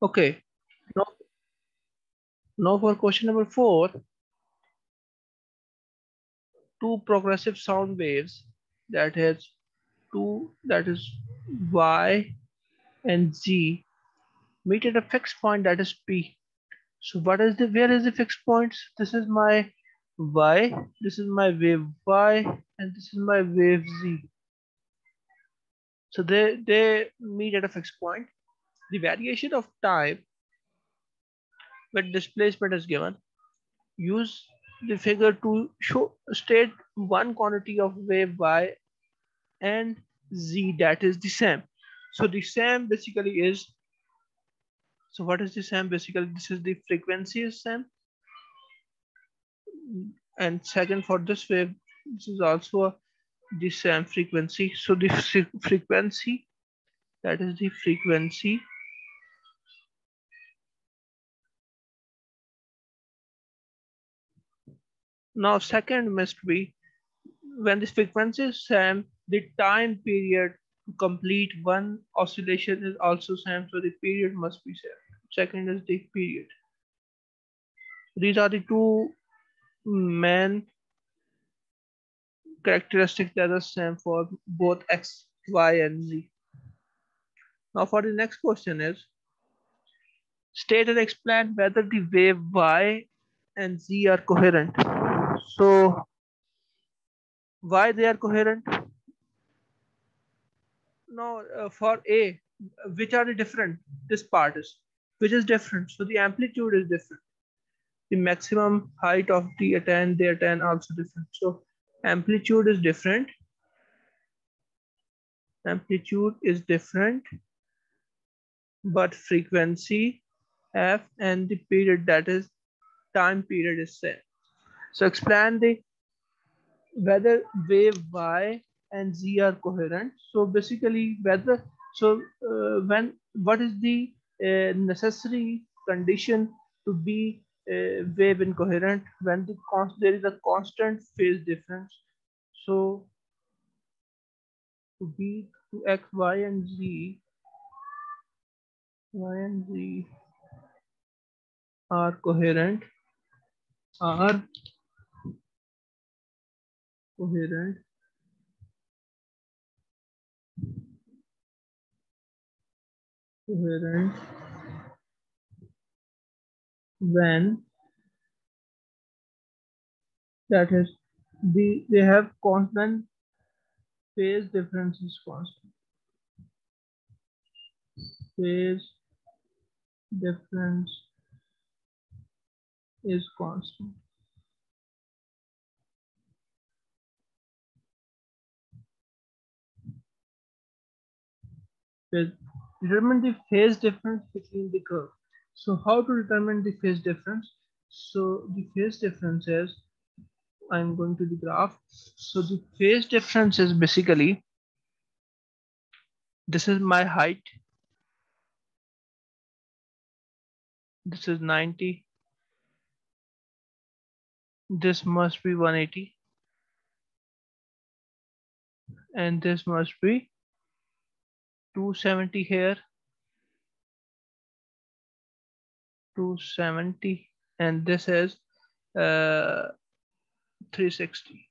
Okay. Now, now for question number four. Two progressive sound waves that has two that is y and z meet at a fixed point that is p. So what is the where is the fixed points? This is my y, this is my wave y, and this is my wave z. So they they meet at a fixed point the variation of time when displacement is given, use the figure to show state one quantity of wave y and z that is the same. So the same basically is, so what is the same? Basically, this is the frequency is same. And second for this wave, this is also the same frequency. So the frequency, that is the frequency Now second must be when this frequency is same, the time period to complete one oscillation is also same. So the period must be same. Second is the period. These are the two main characteristics that are same for both x, y, and z. Now for the next question is, state and explain whether the wave y and z are coherent. So why they are coherent? Now uh, for A, which are different? This part is, which is different. So the amplitude is different. The maximum height of the attain, they attain also different. So amplitude is different. Amplitude is different, but frequency F and the period that is time period is same. So explain the whether wave y and z are coherent. So basically whether, so uh, when, what is the uh, necessary condition to be uh, wave incoherent when the const there is a constant phase difference. So to be to x, y and z, y and z are coherent are coherent coherent when that is the they have constant phase difference is constant phase difference is constant determine the phase difference between the curve. So how to determine the phase difference? So the phase difference is, I'm going to the graph. So the phase difference is basically, this is my height. This is 90. This must be 180. And this must be 270 here 270 and this is uh, 360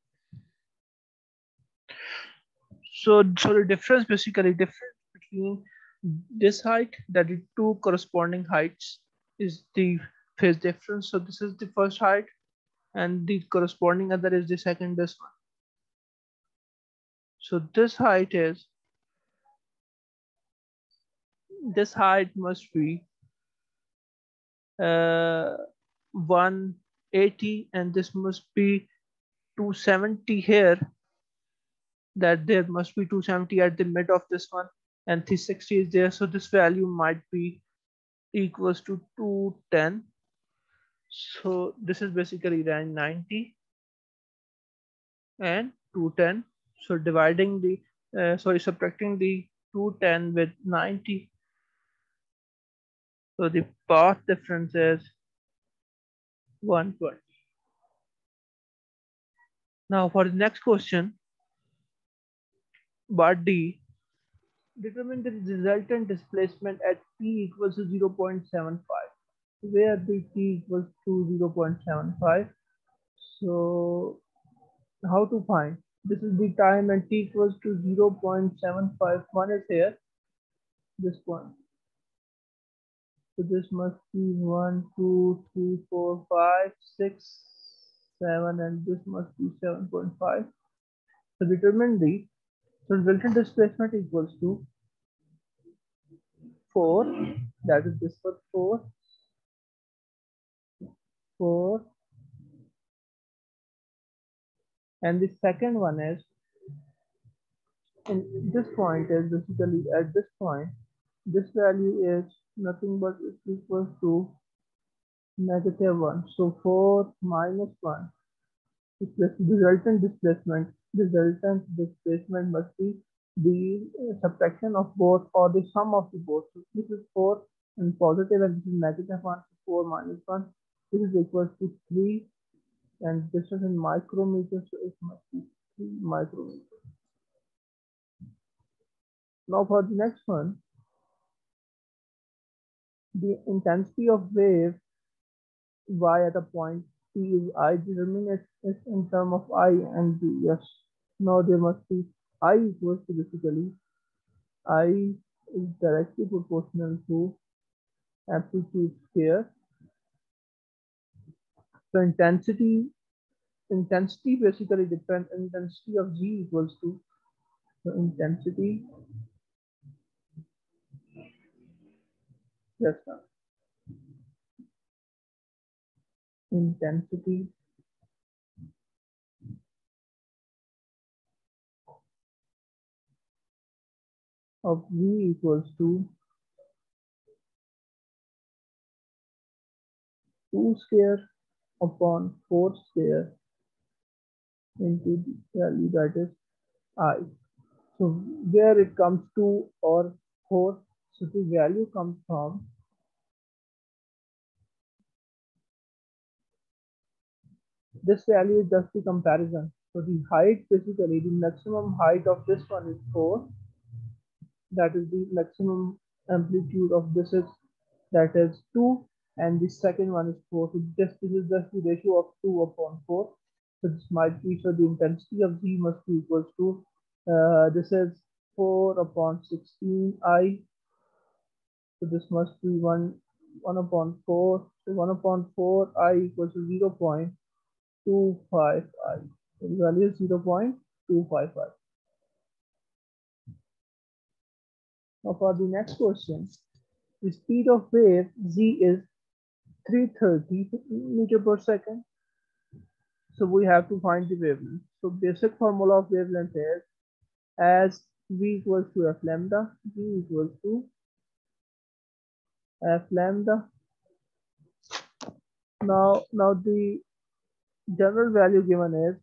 so so the difference basically difference between this height that the two corresponding heights is the phase difference. So this is the first height and the corresponding other is the second this one. So this height is this height must be uh, 180 and this must be 270 here that there must be 270 at the mid of this one and 360 is there. So this value might be equals to 210 so this is basically range 90 and 210 so dividing the uh, sorry subtracting the 210 with 90 so the path difference is 120. Now for the next question, part D, determine the resultant displacement at t equals to 0.75 where the t equals to 0.75 so how to find? This is the time and t equals to 0.75 one is here. This one so this must be one two three four five six seven and this must be 7.5 so determine the so resultant displacement equals to 4 that is this for 4 4 and the second one is in this point is basically at this point this value is nothing but it equals to negative 1 so 4 minus 1 is the resultant displacement. Resultant displacement must be the uh, subtraction of both or the sum of the both. So this is 4 and positive and this is negative 1 so 4 minus 1 this is equal to 3 and this is in micrometers so it must be 3 micrometers. Now for the next one the intensity of wave y at a point t is i determine in term of i and b yes now there must be i equals to basically i is directly proportional to amplitude square so intensity, intensity basically depends, intensity of G equals to the intensity. Yes, sir. Intensity of V equals to 2 square upon 4 square into the value that is i. So where it comes to or 4, so the value comes from this value is just the comparison. So the height basically the maximum height of this one is 4. That is the maximum amplitude of this is that is 2 and the second one is 4. So this, this is just the ratio of 2 upon 4. So this might be, so the intensity of Z must be equals to, uh, this is 4 upon 16 I. So this must be 1, 1 upon 4. So 1 upon 4 I equals to 0 0.25 I. So the value is 0 0.255. Now for the next question, the speed of wave Z is 330 meter per second. So we have to find the wavelength. So basic formula of wavelength is as v equals to f lambda, v equals to f lambda. Now, now the general value given is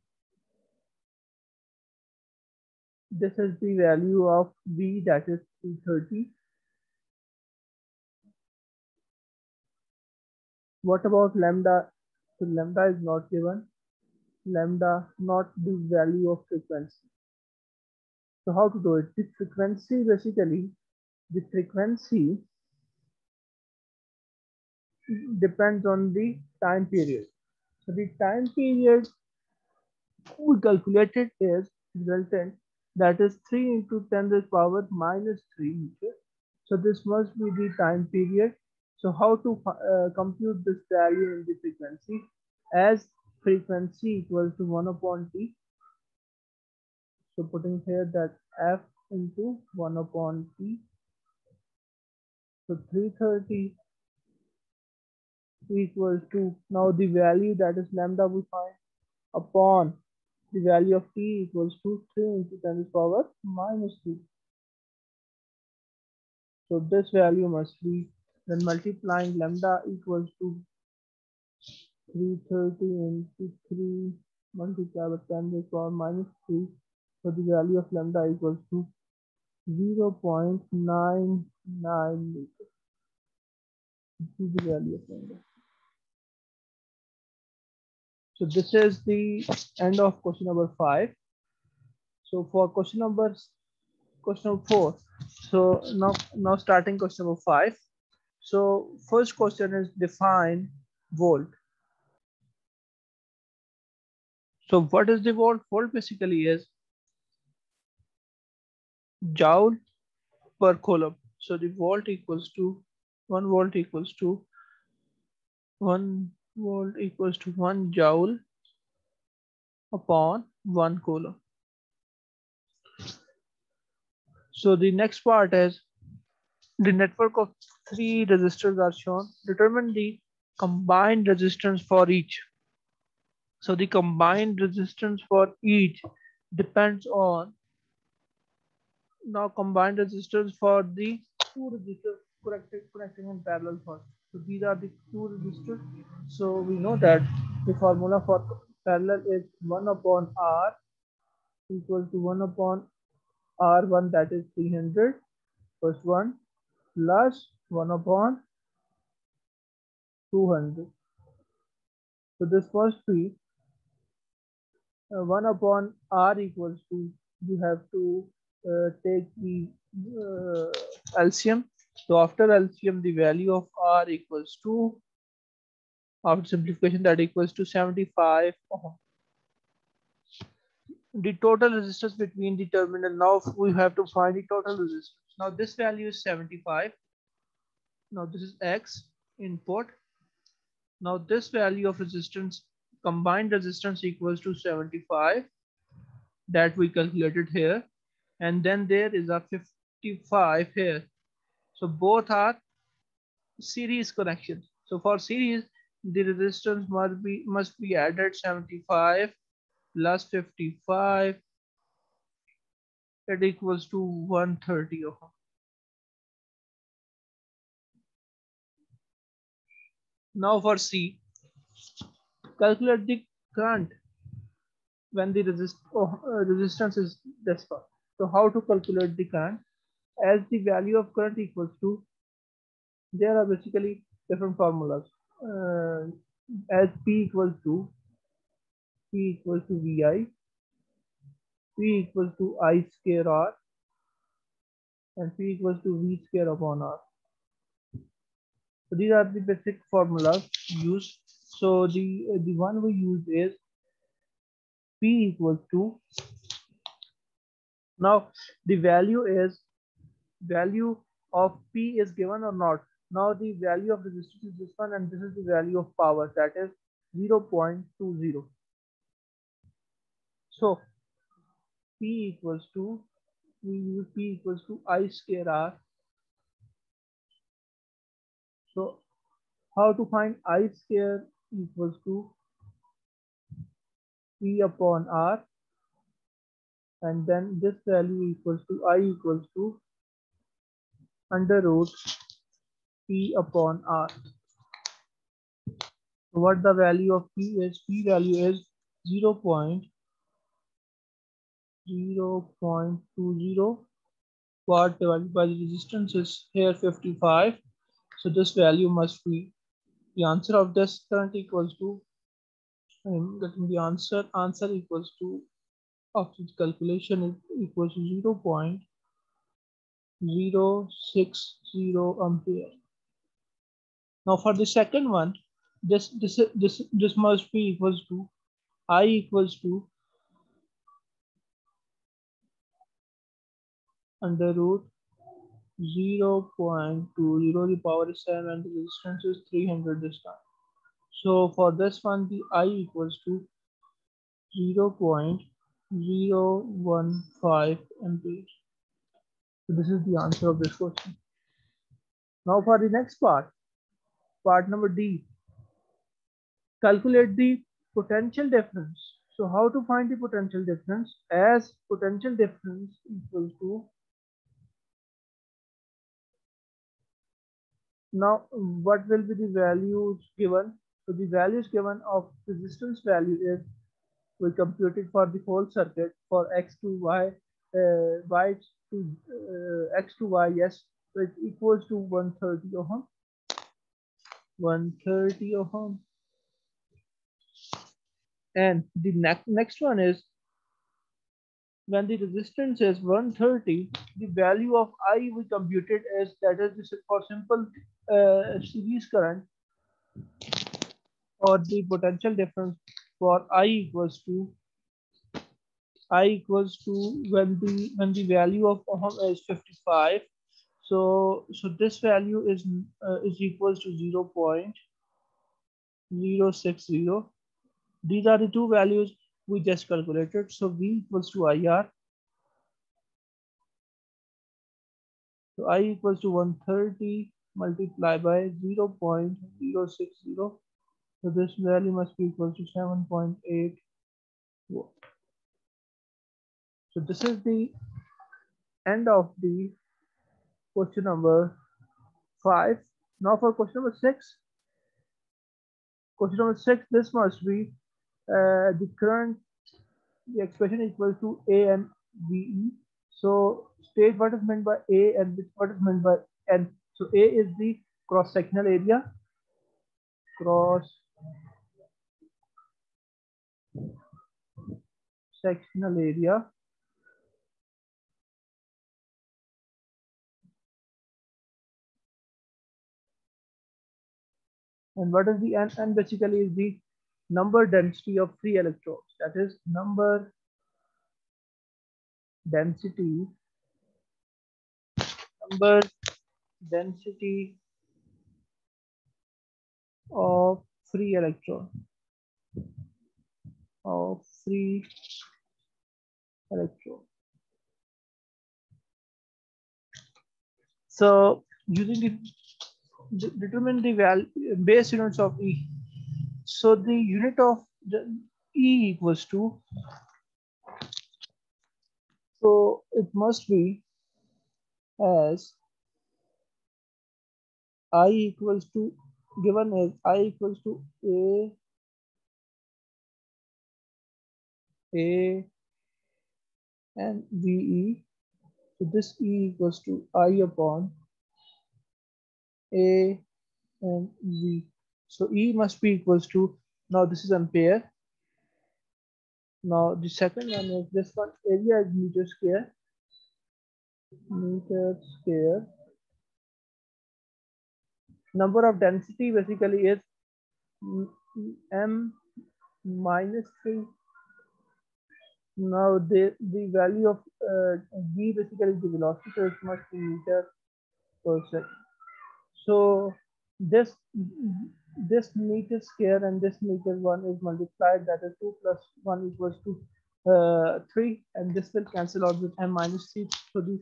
this is the value of v that is 330 What about lambda? So lambda is not given. Lambda not the value of frequency. So how to do it? The frequency basically, the frequency depends on the time period. So the time period we calculated is resultant that is 3 into 10 to the power minus 3 meter. So this must be the time period so how to uh, compute this value in the frequency as frequency equals to 1 upon t. So putting here that f into 1 upon t. So 330 equals to now the value that is lambda we find upon the value of t equals to 3 into 10 to the power minus 2. So this value must be then multiplying lambda equals to 330 into 3 multiplied by 10 to the power minus 3 so the value of lambda equals to 0 0.99 meters. This is the value of lambda so this is the end of question number five so for question number question number four. So now, now starting question number five. So first question is define volt. So what is the volt? Volt basically is joule per coulomb. So the volt equals to one volt equals to one volt equals to one joule upon one coulomb. So the next part is the network of three resistors are shown. Determine the combined resistance for each. So the combined resistance for each depends on now combined resistance for the two resistors connected connecting in parallel first. So these are the two resistors. So we know that the formula for parallel is 1 upon R equal to 1 upon R1 that is 300 first one plus 1 upon 200. So this must be uh, 1 upon R equals to you have to uh, take the uh, LCM. So after LCM the value of R equals to after simplification that equals to 75 ohm the total resistance between the terminal. Now we have to find the total resistance. Now this value is 75. Now this is X input. Now this value of resistance, combined resistance equals to 75 that we calculated here. And then there is a 55 here. So both are series connections. So for series, the resistance must be must be added 75 plus 55 that equals to 130 ohm. Now for C, calculate the current when the resist oh, uh, resistance is this far. So how to calculate the current? As the value of current equals to, there are basically different formulas. Uh, as P equals to P equals to VI, P equals to I square R, and P equals to V square upon R. So these are the basic formulas used. So the, the one we use is P equals to, now the value is, value of P is given or not. Now the value of resistance is this one and this is the value of power that is 0 0.20. So P equals to, we use P equals to I square R. So how to find I square equals to P upon R and then this value equals to I equals to under root P upon R. So what the value of P is? P value is 0 0 watt divided by the resistance is here 55 so this value must be the answer of this current equals to I'm getting the answer answer equals to after the calculation it equals to 0 0.060 ampere now for the second one this this this this must be equals to i equals to under root 0 0.20 the power is 7 and the resistance is 300 this time. So for this one the I equals to 0 0.015 ampere. So this is the answer of this question. Now for the next part, part number D. Calculate the potential difference. So how to find the potential difference as potential difference equals to Now, what will be the values given? So the values given of resistance value is we computed for the whole circuit for x to y, uh, y to uh, x to y, yes, so it equals to 130 ohm. 130 ohm. And the next next one is when the resistance is 130, the value of I we computed is that is for simple uh, series current or the potential difference for I equals to I equals to when the when the value of ohm is 55. So so this value is uh, is equals to 0 0.060. These are the two values we just calculated. So V equals to IR. So I equals to 130 multiplied by 0 0.060. So this value must be equal to 7.8 So this is the end of the question number five. Now for question number six. Question number six, this must be uh, the current the expression equal to A and VE. So state what is meant by A and what is meant by N. So A is the cross sectional area. Cross sectional area. And what is the N? N basically is the number density of free electrons. That is number density, number density of free electron of free electron. So using the determine the value base units of E so the unit of the E equals to, so it must be as I equals to, given as I equals to A, A and VE. So this E equals to I upon A and V. So E must be equals to, now this is ampere. Now the second one is this one, area is meter square. Meter square. Number of density basically is M minus 3. Now the, the value of uh, V basically is the velocity, so it must be meter per second. So this this meter square and this meter one is multiplied that is 2 plus 1 equals to uh, 3 and this will cancel out with m minus 3 so the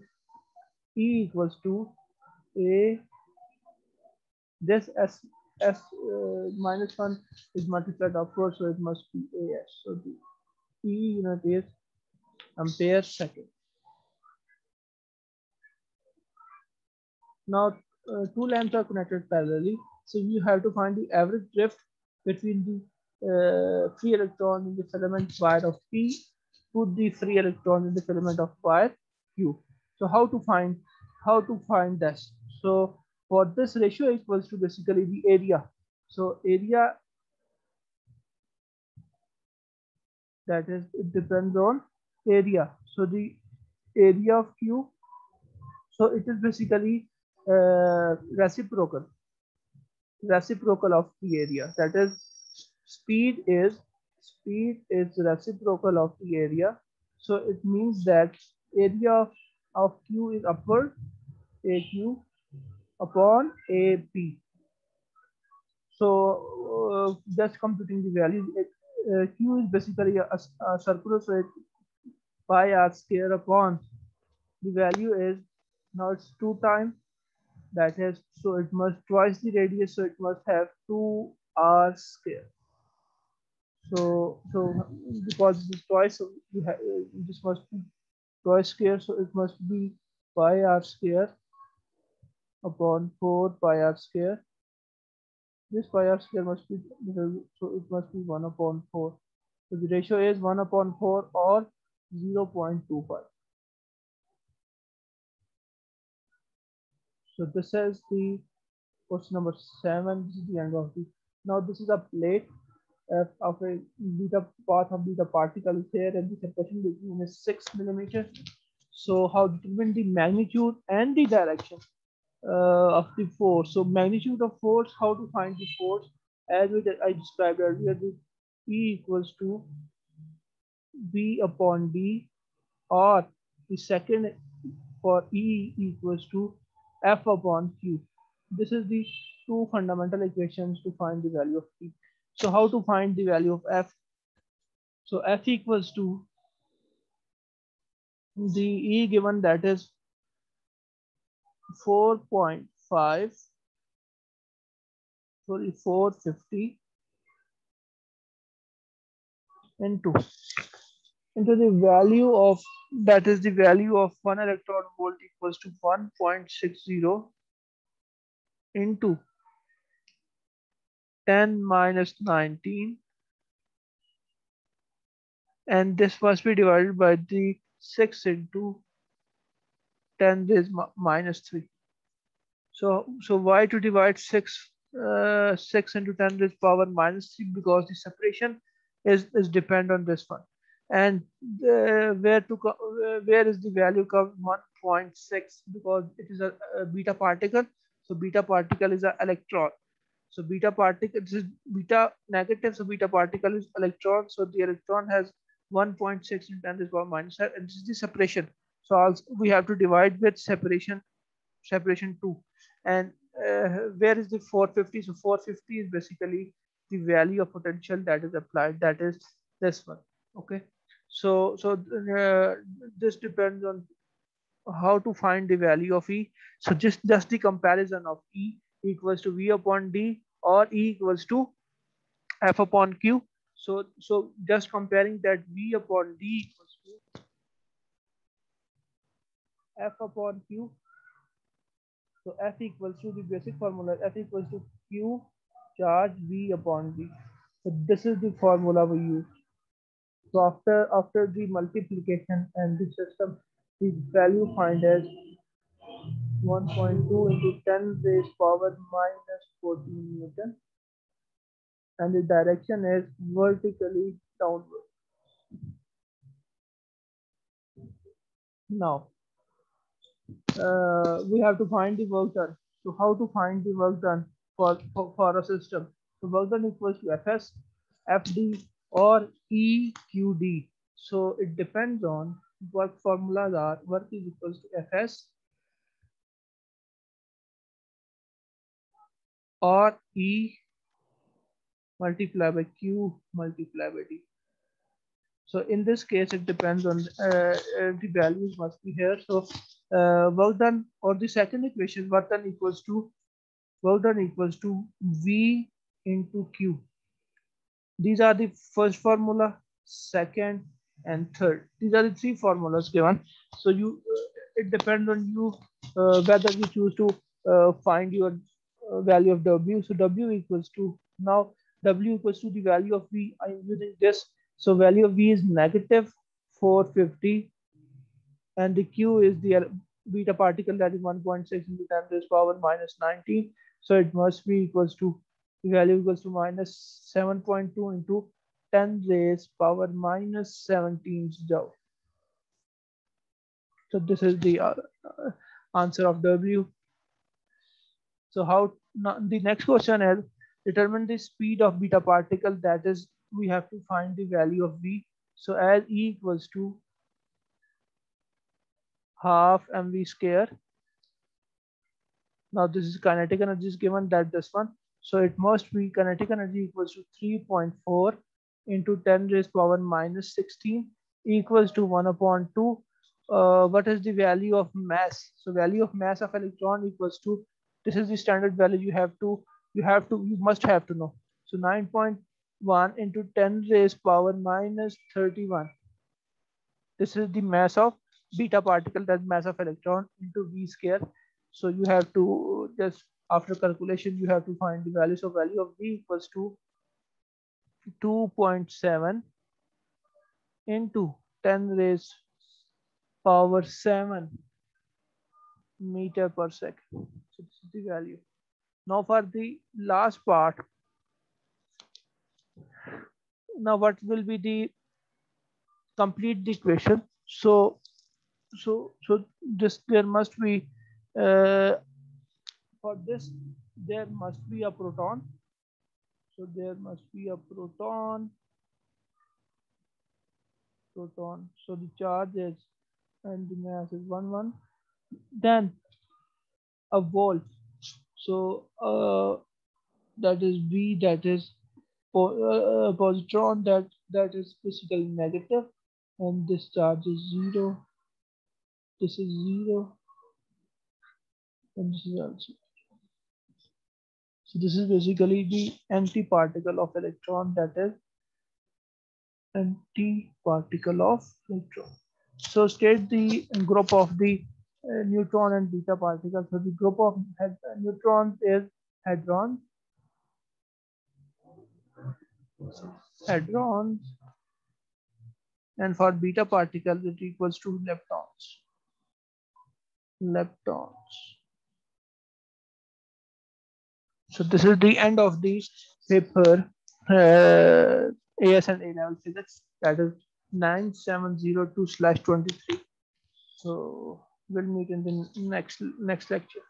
e equals to a this s s uh, minus 1 is multiplied upwards so it must be as so the e unit is ampere second. Now uh, two lamps are connected parallelly so you have to find the average drift between the uh, free electron in the filament wire of P to the free electron in the filament of wire Q. So how to find how to find this? So for this ratio equals to basically the area. So area that is it depends on area. So the area of Q. So it is basically uh, reciprocal reciprocal of the area. That is, speed is speed is reciprocal of the area. So it means that area of, of Q is upward AQ upon AP. So uh, just computing the value, uh, Q is basically a, a circular, so it pi r square upon the value is now it's two times that has so it must twice the radius so it must have 2 r square. So so because this twice so you have, this must be twice square so it must be pi r square upon 4 pi r square. This pi r square must be so it must be 1 upon 4 so the ratio is 1 upon 4 or 0 0.25 So this is the question number seven. This is the end of the. Now this is a plate f of a beta path of beta particle is here and the separation between is 6 millimeter. So how determine the magnitude and the direction uh, of the force. So magnitude of force, how to find the force as we, I described earlier, the E equals to B upon D or the second for E equals to F upon Q. This is the two fundamental equations to find the value of E. So how to find the value of F? So F equals to the E given that is 4.5 sorry 450 into into the value of that is the value of one electron volt equals to 1.60 into 10 minus 19 and this must be divided by the 6 into 10 is minus 3 so so why to divide 6 uh, 6 into 10 is power minus 3 because the separation is is depend on this one and uh, where to where is the value come? 1.6 because it is a, a, beta particle. So beta particle is an electron. So beta particle this is beta negative so beta particle is electron. So the electron has 1.6 in 10 to the power minus and this is the separation. So also we have to divide with separation separation 2 and uh, where is the 450 so 450 is basically the value of potential that is applied that is this one okay so so uh, this depends on how to find the value of e so just just the comparison of e equals to v upon d or e equals to f upon q so so just comparing that v upon d equals to f upon q so F equals to the basic formula F equals to Q charge V upon D. So this is the formula we use. So after after the multiplication and the system, the value find as 1.2 into 10 raised power minus 14 Newton. And the direction is vertically downward. Now, uh, we have to find the work done. So how to find the work done for, for, for a system? So work done equals to Fs, Fd or EQD. So it depends on what formulas are. Work is equals to Fs or E multiplied by Q multiplied by D. So in this case, it depends on uh, uh, the values must be here. So uh, work done or the second equation, work done equals to work done equals to V into Q. These are the first formula, second, and third. These are the three formulas given. So you, uh, it depends on you uh, whether you choose to uh, find your uh, value of W. So W equals to now W equals to the value of V. I'm using this. So value of V is negative 450 and the q is the beta particle that is 1.6 into 10 raised power minus 19 so it must be equals to the value equals to minus 7.2 into 10 raised power minus 17 joule so this is the uh, uh, answer of w so how the next question is determine the speed of beta particle that is we have to find the value of v so as e equals to half mv square. Now this is kinetic energy is given that this one. So it must be kinetic energy equals to 3.4 into 10 raised power minus 16 equals to 1 upon 2. Uh, what is the value of mass? So value of mass of electron equals to, this is the standard value you have to, you have to, you must have to know. So 9.1 into 10 raised power minus 31. This is the mass of beta particle that mass of electron into v square so you have to just after calculation you have to find the value so value of v equals to 2.7 into 10 raised power 7 meter per second. So this is the value. Now for the last part now what will be the complete the equation? So so so this there must be uh, for this there must be a proton. So there must be a proton. Proton. So the charge is and the mass is 1 1 then a volt. So uh, that is v that is po uh, positron that that is physically negative. And this charge is zero. This is zero. And this is also so this is basically the anti-particle of electron that is anti-particle of electron. So state the group of the uh, neutron and beta particles. So the group of uh, neutrons is hadron. Hadrons and for beta particles it equals to leptons. Leptons so this is the end of the paper uh, as and a level physics that is 9702 slash 23 so we'll meet in the next next lecture